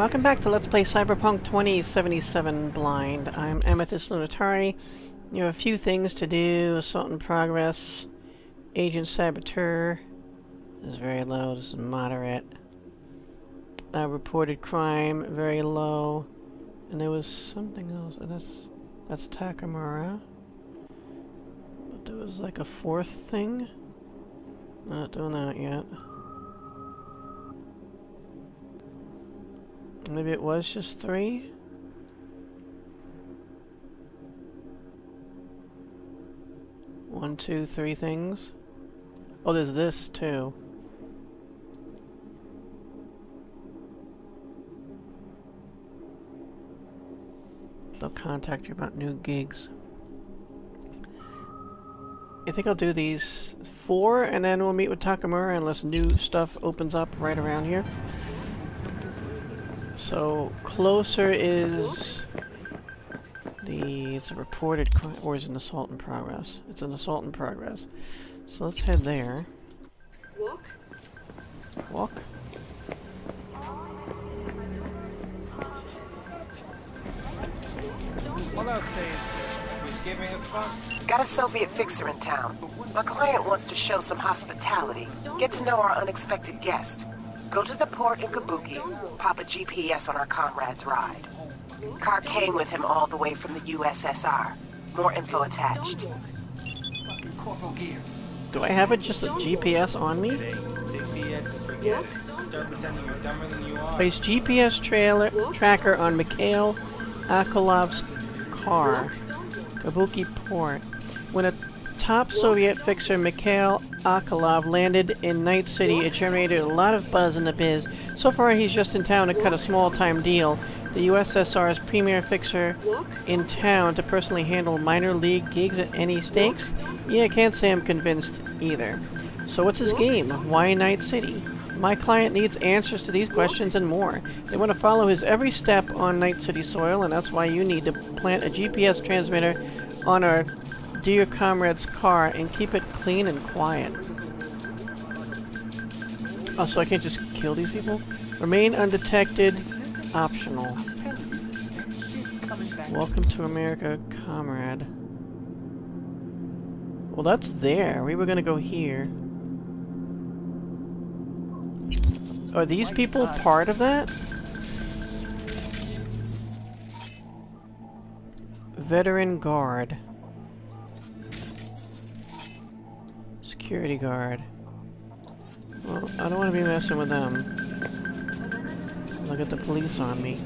welcome back to Let's Play Cyberpunk 2077 Blind. I'm Amethyst Lunitari. You have a few things to do. Assault in progress. Agent Saboteur. This is very low. This is moderate. Uh, reported crime, very low. And there was something else. That's, that's Takamura. But there was like a fourth thing. Not doing that yet. Maybe it was just three? One, two, three things. Oh, there's this too. They'll contact you about new gigs. I think I'll do these four, and then we'll meet with Takamura unless new stuff opens up right around here. So, closer is the... it's a reported crime, or is an assault in progress? It's an assault in progress. So let's head there. Walk? Walk? What else says he's giving a fuck? Got a Soviet fixer in town. My client wants to show some hospitality. Get to know our unexpected guest. Go to the port in Kabuki, pop a GPS on our comrade's ride. Car came with him all the way from the USSR. More info attached. Do I have it just a GPS on me? Are. Place GPS trailer tracker on Mikhail Akulov's car. Kabuki Port. When a top Soviet fixer, Mikhail Akulov, landed in Night City, it generated a lot of buzz in the biz. So far, he's just in town to cut a small-time deal. The USSR's premier fixer in town to personally handle minor league gigs at any stakes? Yeah, can't say I'm convinced either. So what's his game? Why Night City? My client needs answers to these questions and more. They want to follow his every step on Night City soil, and that's why you need to plant a GPS transmitter on our dear comrade's car and keep it clean and quiet. Oh, so I can't just kill these people? Remain undetected. Optional. Welcome to America, comrade. Well, that's there. We were gonna go here. Are these people part of that? Veteran guard. Security guard. Well, I don't want to be messing with them. Look at the police on me.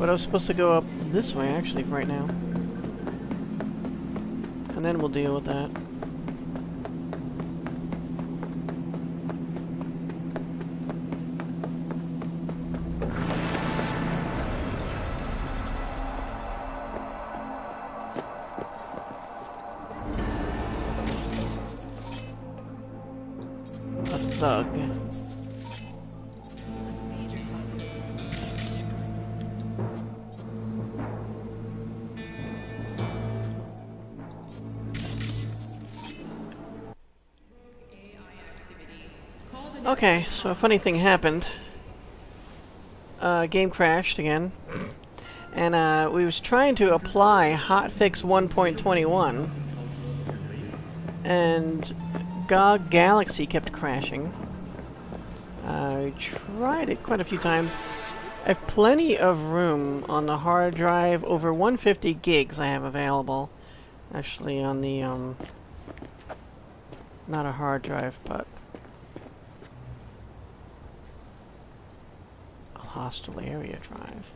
But I was supposed to go up this way, actually, right now. And then we'll deal with that. Okay, so a funny thing happened. Uh, game crashed again. And uh, we was trying to apply hotfix 1.21. And GOG Galaxy kept crashing. I tried it quite a few times. I have plenty of room on the hard drive, over 150 gigs I have available. Actually on the, um, not a hard drive, but a hostile area drive.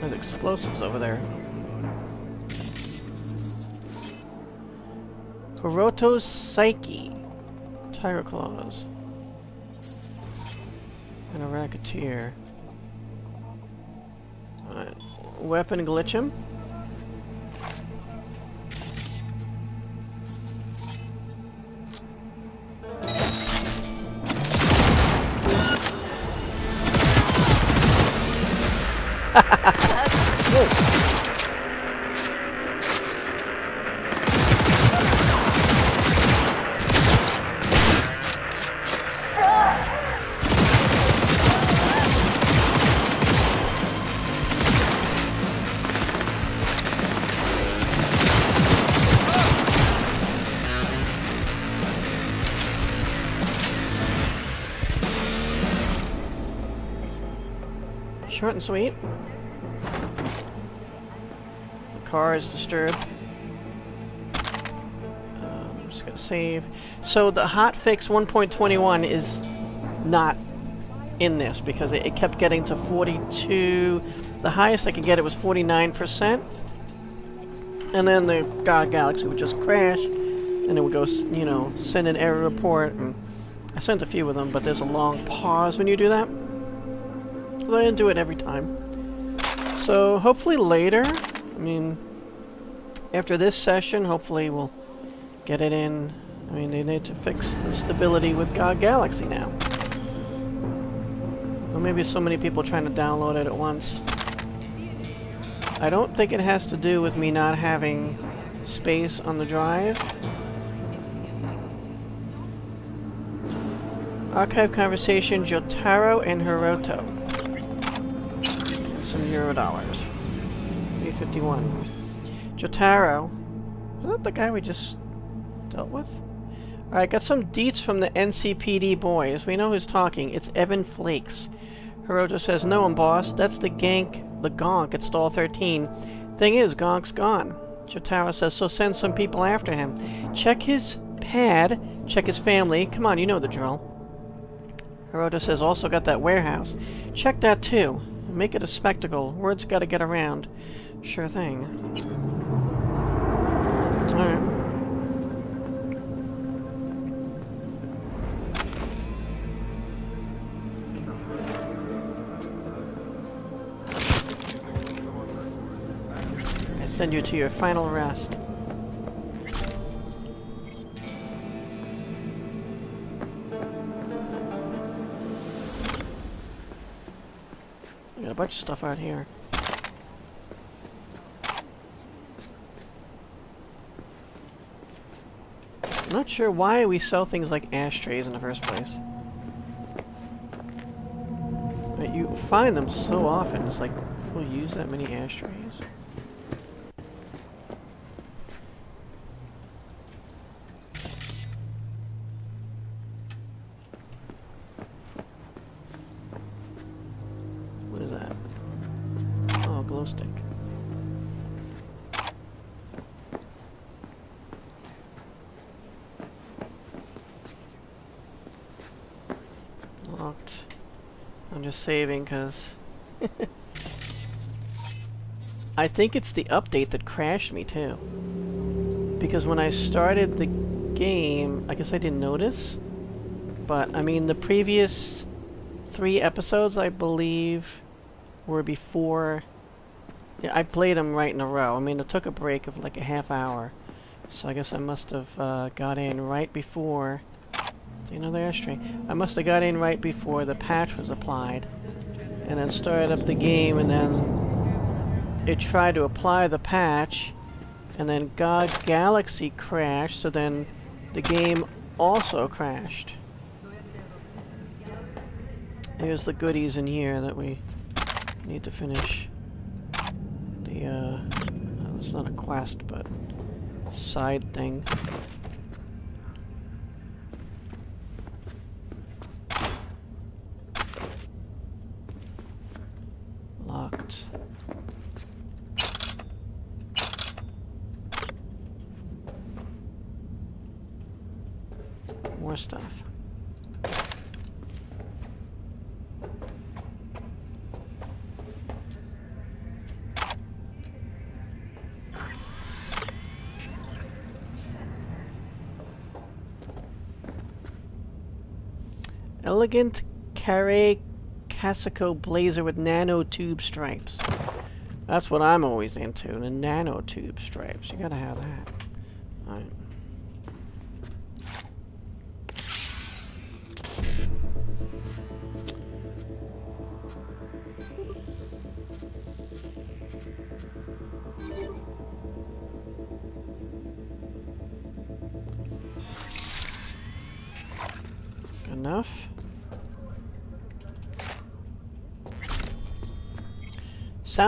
There's explosives over there. Hiroto's Psyche. Tiger Claws. And a Racketeer. Weapon Glitchum. Short is disturbed. Um, I'm just gonna save. So the hotfix 1.21 is not in this because it, it kept getting to 42. The highest I could get it was 49%. And then the GOG Galaxy would just crash and it would go, you know, send an error report. And I sent a few of them, but there's a long pause when you do that. I didn't do it every time. So hopefully later, I mean, after this session, hopefully we'll get it in. I mean, they need to fix the stability with GOG Galaxy now. Or maybe so many people trying to download it at once. I don't think it has to do with me not having space on the drive. Archive conversation Jotaro and Hiroto. Some euro dollars. 351. Jotaro. Is that the guy we just dealt with? Alright, got some deets from the NCPD boys. We know who's talking. It's Evan Flakes. Hiroto says, No one, boss. That's the gank, the gonk at stall 13. Thing is, gonk's gone. Jotaro says, so send some people after him. Check his pad, check his family. Come on, you know the drill. Hiroto says, also got that warehouse. Check that too. Make it a spectacle. Word's gotta get around. Sure thing. Alright. I send you to your final rest. Got a bunch of stuff out here. Not sure why we sell things like ashtrays in the first place. But you find them so often, it's like, people use that many ashtrays? Saving because I think it's the update that crashed me too. Because when I started the game, I guess I didn't notice. But I mean, the previous three episodes, I believe, were before. Yeah, I played them right in a row. I mean, it took a break of like a half hour, so I guess I must have uh, got in right before. See another airstream. I must have got in right before the patch was applied, and then started up the game, and then it tried to apply the patch, and then GOG Galaxy crashed. So then the game also crashed. Here's the goodies in here that we need to finish. The, uh, it's not a quest, but side thing. Locked. More stuff. Elegant Carre Casico blazer with nanotube stripes. That's what I'm always into, the nanotube stripes. You gotta have that.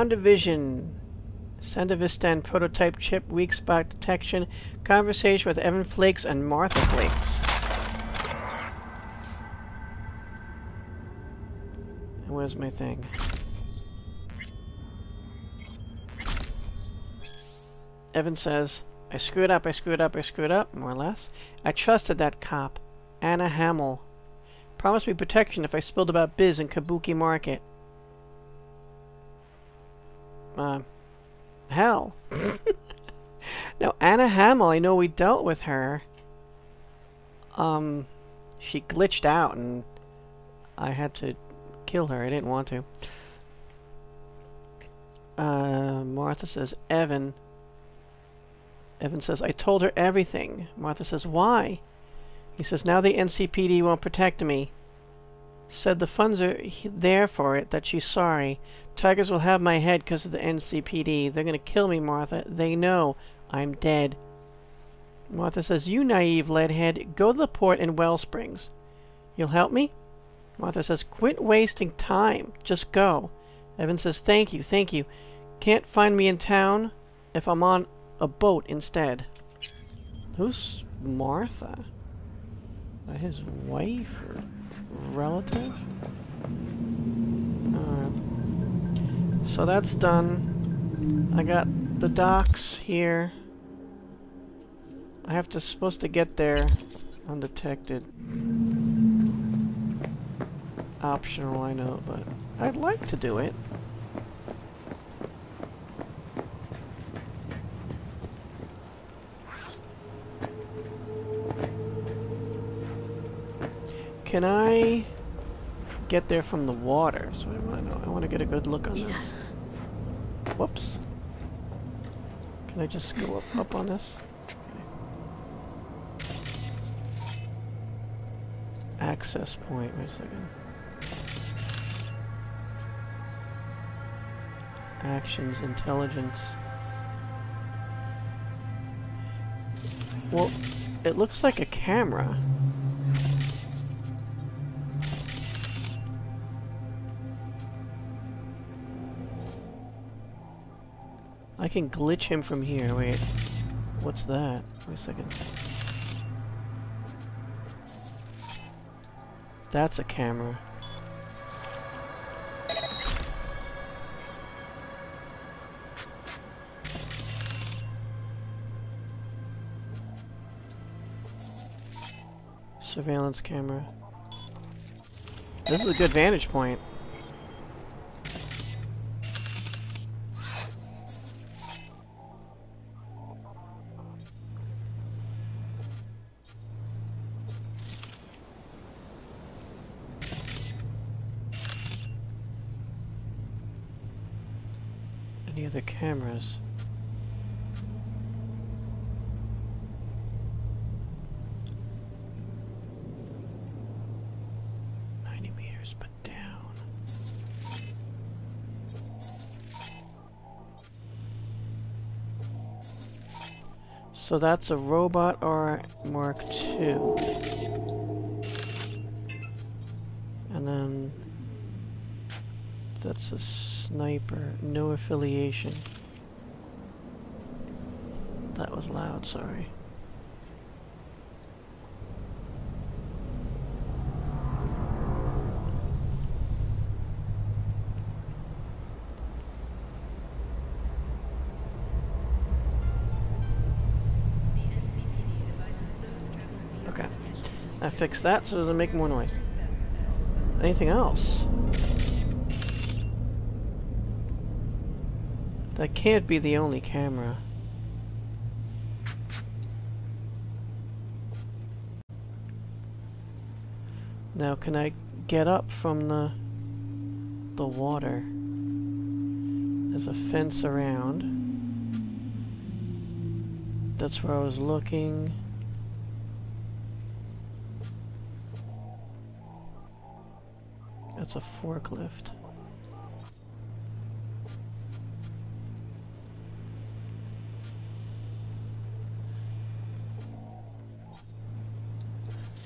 Sound division. Sandevistan prototype chip, weak spot detection, conversation with Evan Flakes and Martha Flakes. And where's my thing? Evan says, I screwed up, I screwed up, I screwed up, more or less. I trusted that cop, Anna Hamill. Promised me protection if I spilled about Biz in Kabuki Market. Hell. now, Anna Hamill, I know we dealt with her. Um, she glitched out and I had to kill her. I didn't want to. Uh, Martha says, Evan. Evan says, I told her everything. Martha says, why? He says, now the NCPD won't protect me. Said the funds are there for it, that she's sorry. Tigers will have my head because of the NCPD. They're going to kill me, Martha. They know I'm dead. Martha says, you naive leadhead, go to the port in Wellsprings. You'll help me? Martha says, quit wasting time. Just go. Evan says, thank you, thank you. Can't find me in town if I'm on a boat instead. Who's Martha? That his wife or relative? Alright. So that's done. I got the docks here. I have to supposed to get there undetected. Optional, I know, but I'd like to do it. Can I get there from the water? So I want to know. I want to get a good look on this. Whoops. Can I just go up, up on this? Okay. Access point. Wait a second. Actions, intelligence. Well, it looks like a camera. I can glitch him from here. Wait. What's that? Wait a second. That's a camera. Surveillance camera. This is a good vantage point. Any other cameras? Ninety meters, but down. So that's a robot or Mark II. And then that's a sniper, no affiliation. That was loud, sorry. I fixed that so it doesn't make more noise. Anything else? That can't be the only camera. Now can I get up from the the water? There's a fence around. That's where I was looking. it's a forklift.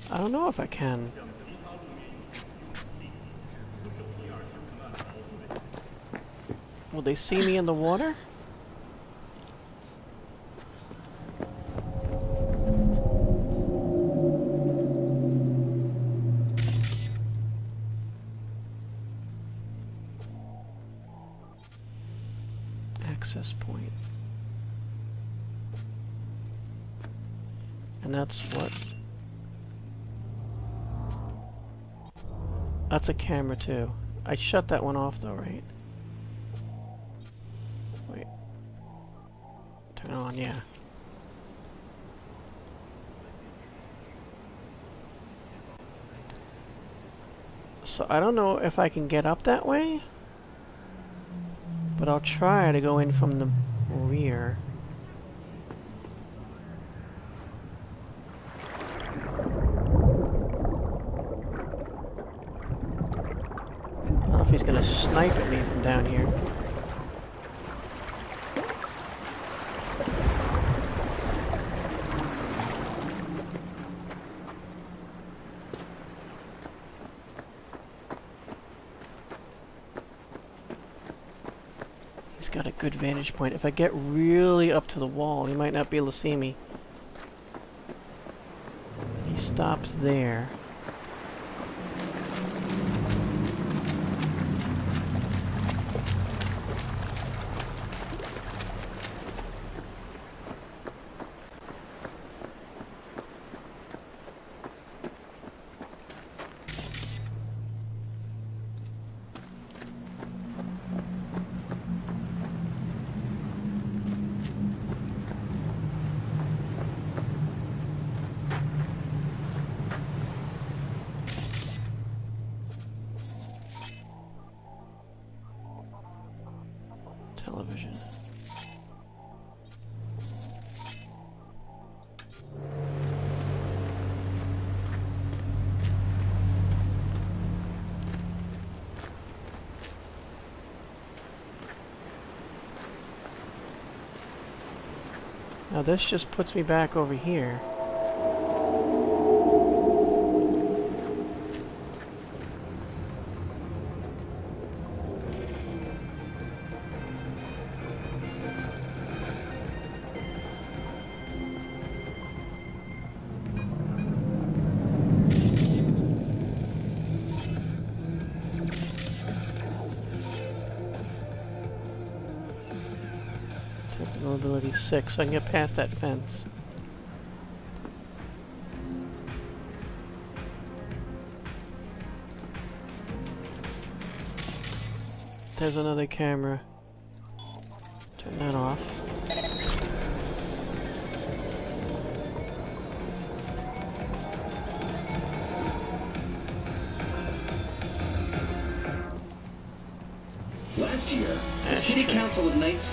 I don't know if I can. Will they see me in the water? Access point. And that's what? That's a camera too. I shut that one off though, right? Wait. Turn on, yeah. So I don't know if I can get up that way. But I'll try to go in from the rear. I don't know if he's gonna snipe at me from down here. Good vantage point. If I get really up to the wall, he might not be able to see me. He stops there. Television. Now this just puts me back over here. Mobility 6, so I can get past that fence. There's another camera. Turn that off.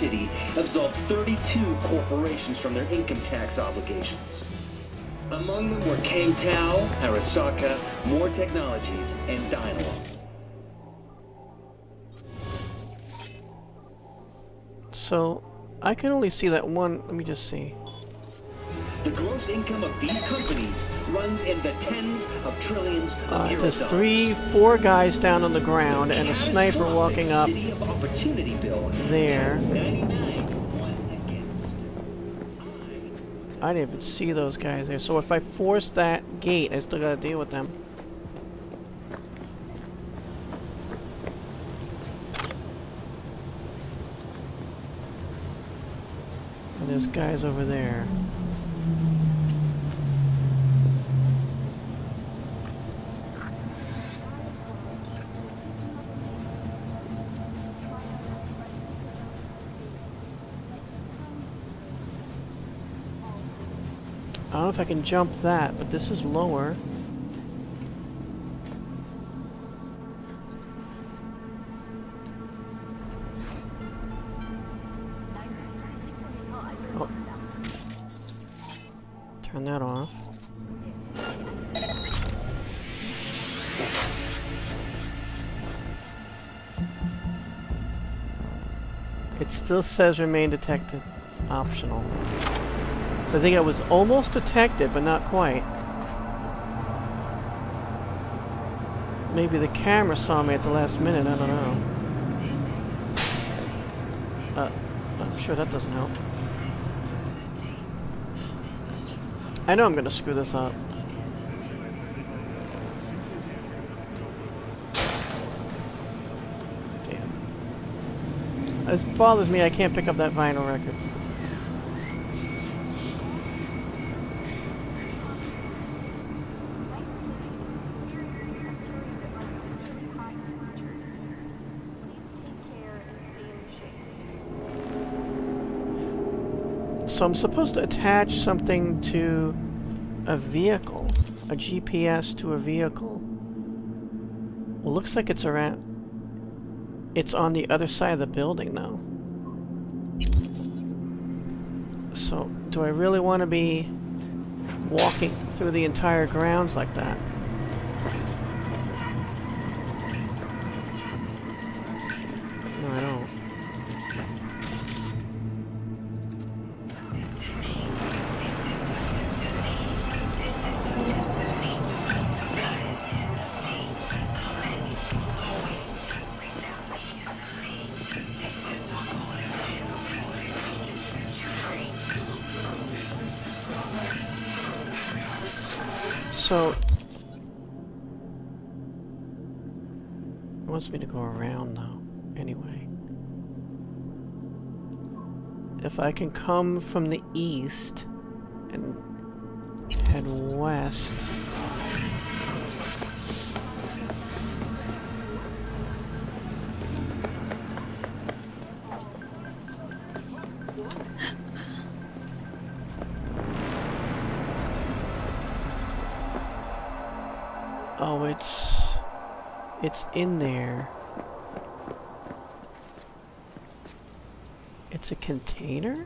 City absolved 32 corporations from their income tax obligations. Among them were Kang Tao, Arasaka, More Technologies, and Dynamo. So, I can only see that one. Let me just see. The gross income of these companies runs in the tens of trillions of Uh, there's three, four guys down on the ground and a sniper walking up Opportunity Bill there. has 99 won against. I didn't even see those guys there. So if I force that gate, I still gotta deal with them. And there's guys over there. Know if I can jump that, but this is lower. Oh. Turn that off. It still says remain detected. Optional. So I think I was almost detected, but not quite. Maybe the camera saw me at the last minute, I don't know. Uh, I'm sure that doesn't help. I know I'm gonna screw this up. Damn. It bothers me I can't pick up that vinyl record. So I'm supposed to attach something to a vehicle, a GPS to a vehicle. Well, looks like it's around... It's on the other side of the building, though. So, do I really want to be walking through the entire grounds like that? So... It wants me to go around though. anyway. If I can come from the east and head west... It's in there. It's a container?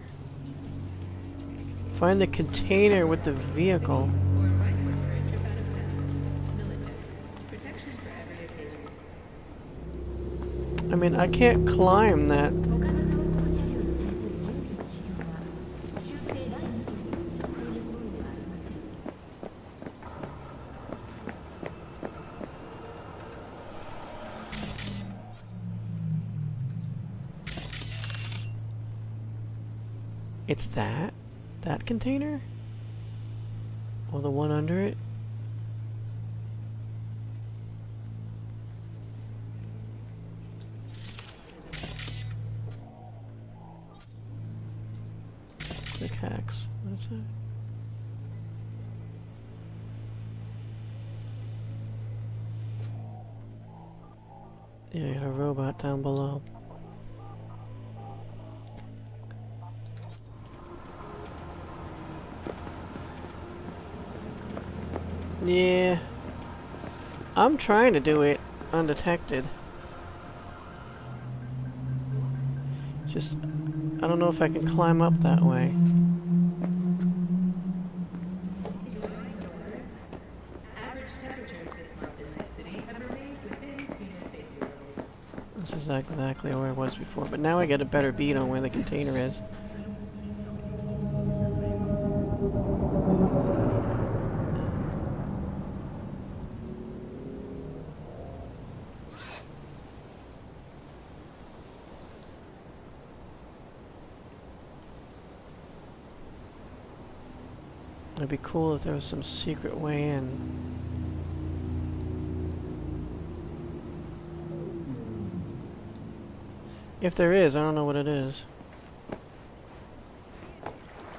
Find the container with the vehicle. I mean, I can't climb that. It's that? That container? Or the one under it? Quick hacks. What is that? Yeah, you got a robot down below. Yeah. I'm trying to do it undetected. Just, I don't know if I can climb up that way. This is exactly where I was before, but now I get a better beat on where the container is. It'd be cool if there was some secret way in. If there is, I don't know what it is.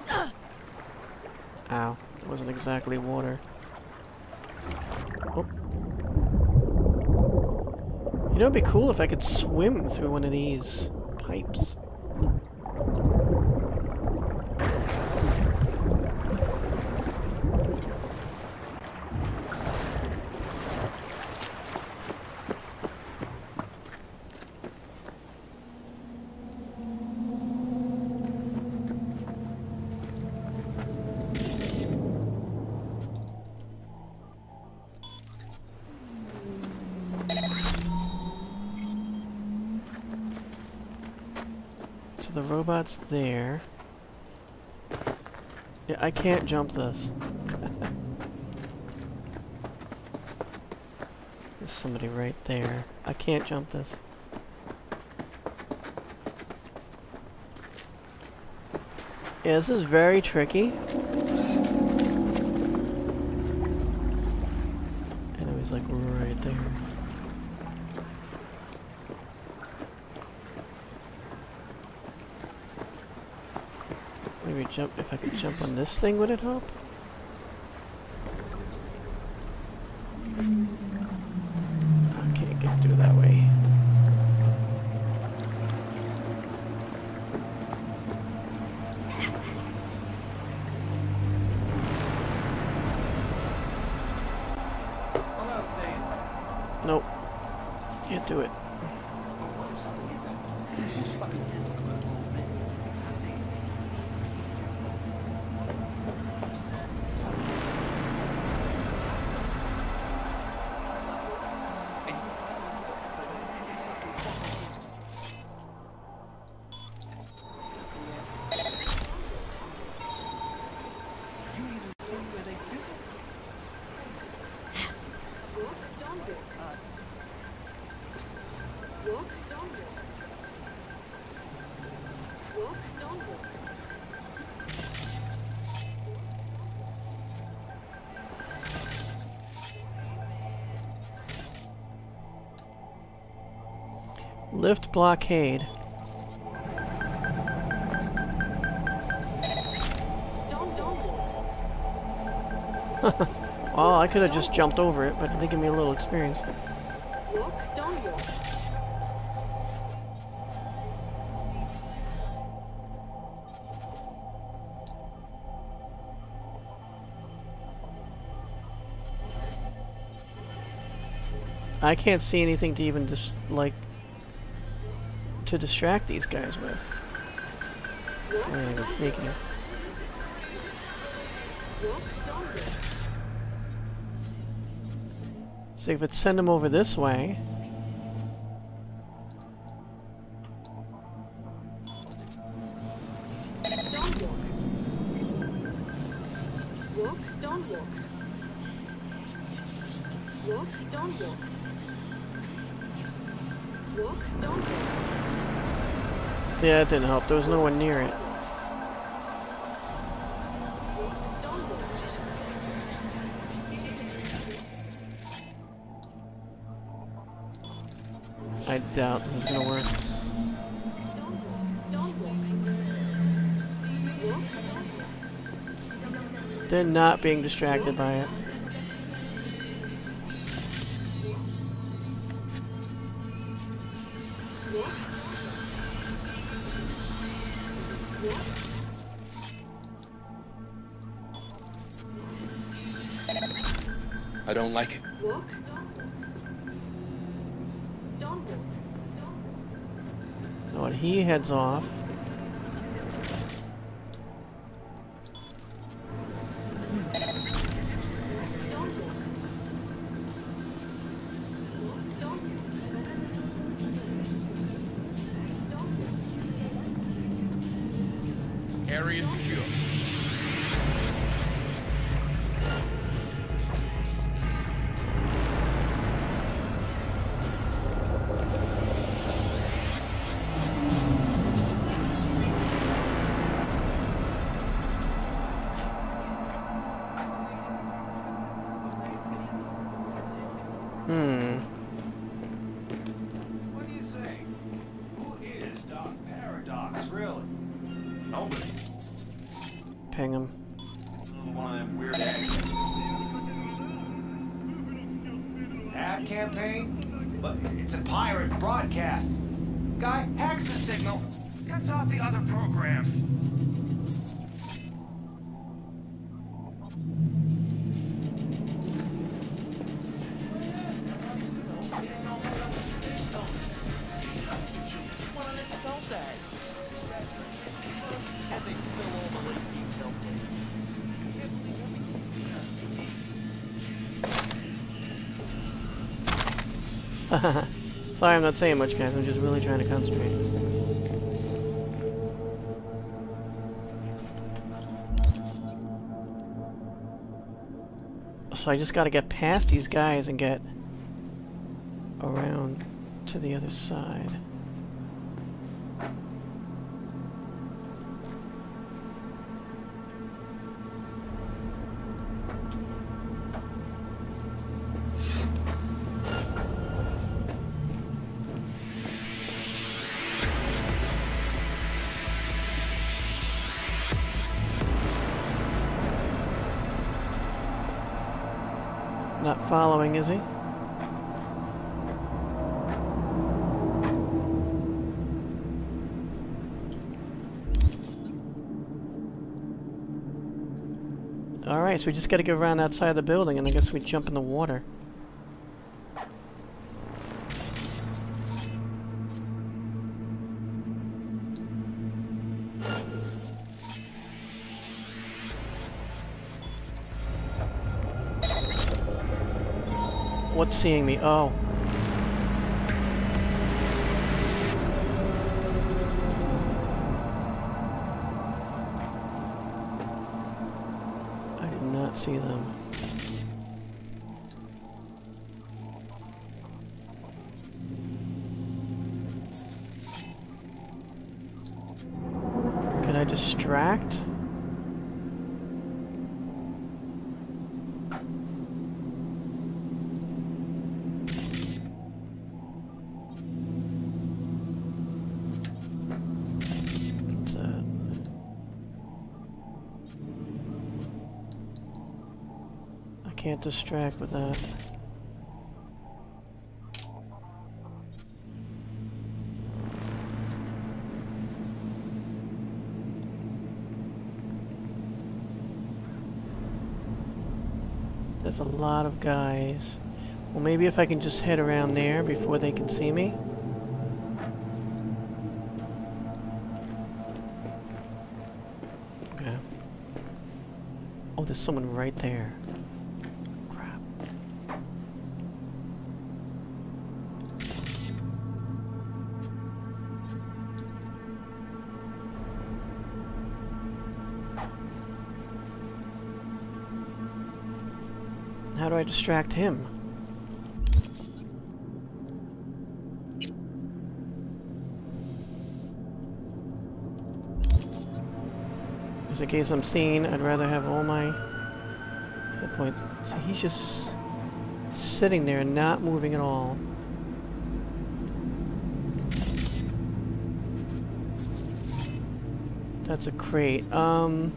Ow, that wasn't exactly water. Oh. You know, it'd be cool if I could swim through one of these pipes. So robot's there. Yeah, I can't jump this. There's somebody right there. I can't jump this. Yeah, this is very tricky. And it was like right there. Maybe jump, if I could jump on this thing, would it help? Lift blockade. well, I could have just jumped over it, but did give me a little experience. I can't see anything to even just like to distract these guys with. Yeah, I can sneak in. So if it's send them over this way. Walk, don't walk. Walk, don't walk. Yeah, it didn't help. There was no one near it. I doubt this is gonna work. They're not being distracted by it. Heads off. Area broadcast. Guy hacks the signal, cuts off the other programs. Sorry, I'm not saying much, guys. I'm just really trying to concentrate. So I just gotta get past these guys and get around to the other side. Alright, so we just gotta go around that side of the building and I guess we jump in the water. What's seeing me? Oh. Distract with that. There's a lot of guys. Well, maybe if I can just head around there before they can see me. Okay. Oh, there's someone right there. Distract him? Just in case I'm seen, I'd rather have all my hit points. So he's just sitting there, not moving at all. That's a crate. Um,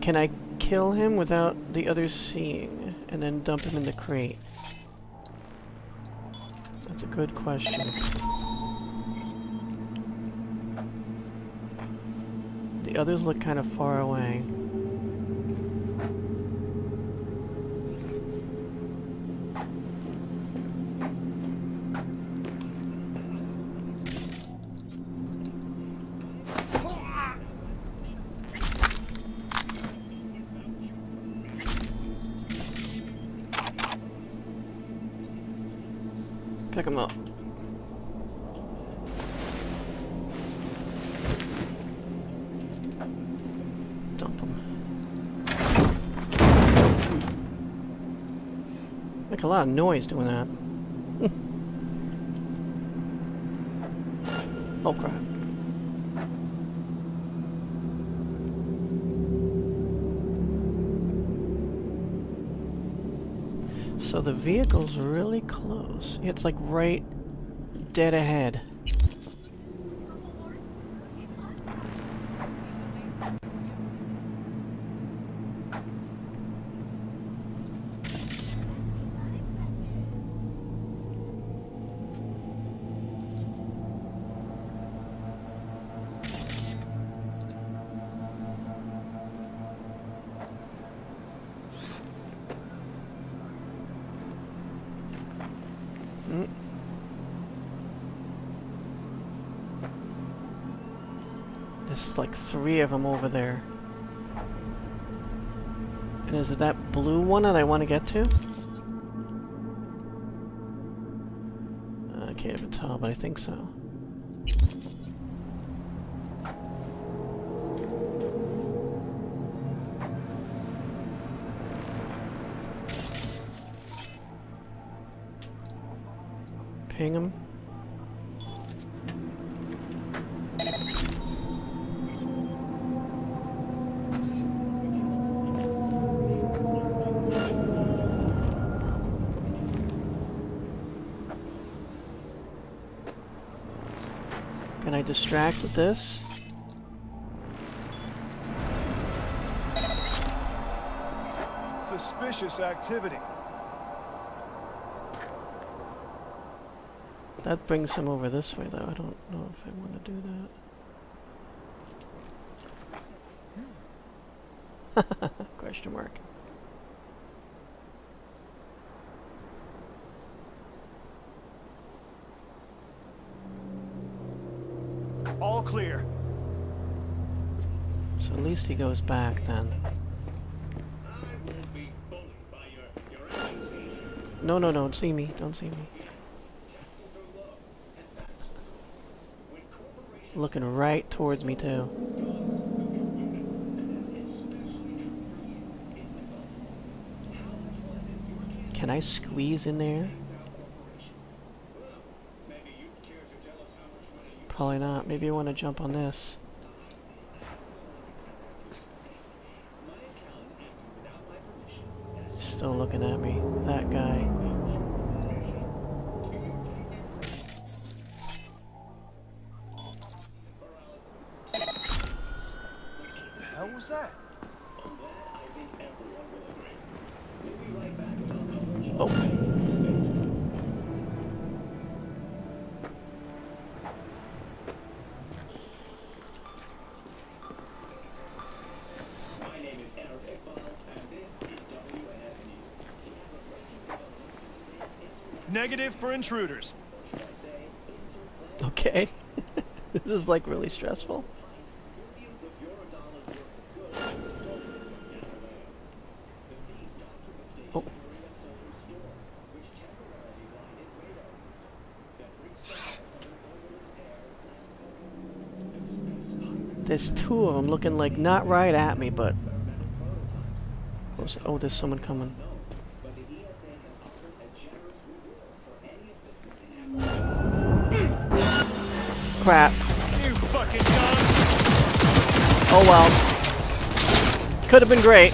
can I kill him without the others seeing, and then dump him in the crate? That's a good question. The others look kind of far away. Up. Dump him. Make a lot of noise doing that. oh crap. The vehicle's really close. It's like right dead ahead. There's like three of them over there. And is it that blue one that I want to get to? I can't even tell, but I think so. Ping him. Can I distract with this? suspicious activity. That brings him over this way, though. I don't know if I want to do that. Question mark. All clear. So at least he goes back then. No, no, don't see me. Don't see me. Looking right towards me, too. Can I squeeze in there? Probably not. Maybe I want to jump on this. Still looking at me. Negative for intruders. Okay. this is like really stressful. Oh. There's two of them looking like not right at me, but close. Oh, there's someone coming. Crap. You fucking gun! Oh well. Could have been great.